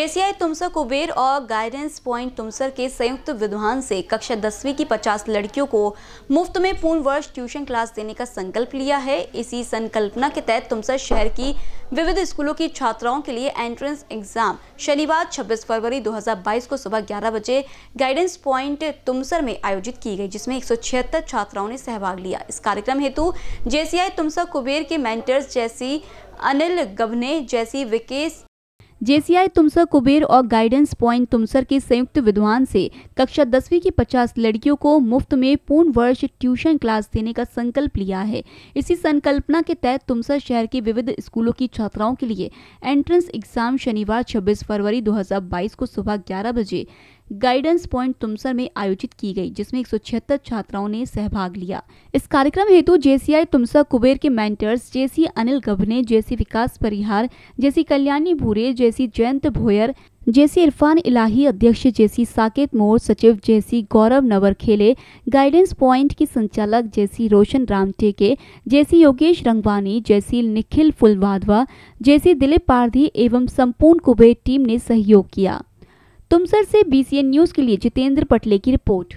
JCI Tumsar Kuber और guidance point Tumsar के संयुक्त विद्वान से कक्षा दसवीं की 50 लड़कियों को मुफ़्त में पूर्ण वर्ष ट्यूशन क्लास देने का संकल्प लिया है। इसी संकल्पना के तहत तुमसर शहर की विविध स्कूलों की छात्राओं के लिए एंट्रेंस एग्ज़ाम शनिवार 26 फरवरी 2022 को सुबह 11 बजे गाइडेंस पॉइंट तुमसर में आयोजित की गई, जिसमें एक सौ छिहत्तर छात्राओं ने सहभाग लिया। इस कार्यक्रम हेतु जेसीआई तुमसर कुबेर के मेंटर्स जैसी अनिल गवने जैसी विकेश जेसीआई तुमसर कुबेर और गाइडेंस पॉइंट तुमसर के संयुक्त विद्वान से कक्षा दसवीं की 50 लड़कियों को मुफ़्त में पूर्ण वर्ष ट्यूशन क्लास देने का संकल्प लिया है। इसी संकल्पना के तहत तुमसर शहर के विविध स्कूलों की छात्राओं के लिए एंट्रेंस एग्ज़ाम शनिवार 26 फरवरी 2022 को सुबह 11 बजे गाइडेंस पॉइंट तुमसर में आयोजित की गई, जिसमें एक सौ छिहत्तर छात्राओं ने सहभाग लिया। इस कार्यक्रम हेतु जेसीआई तुमसर कुबेर के mentors JC Anil Gabhane, JC Vikas Parihar, JC Kalyani Bhure, JC Jayant Bhoyar, JC Irfan Ilahi अध्यक्ष, जेसी साकेत मोर सचिव, जेसी गौरव नवर खेले गाइडेंस पॉइंट की संचालक जेसी रोशन राम टेके JC Yogesh Rangwani, JC Nikhil Phulwadhwa, JC Dilip Pardhi एवं संपूर्ण कुबेर टीम ने सहयोग किया। तुमसर से बीसीएन न्यूज़ के लिए जितेंद्र पटले की रिपोर्ट।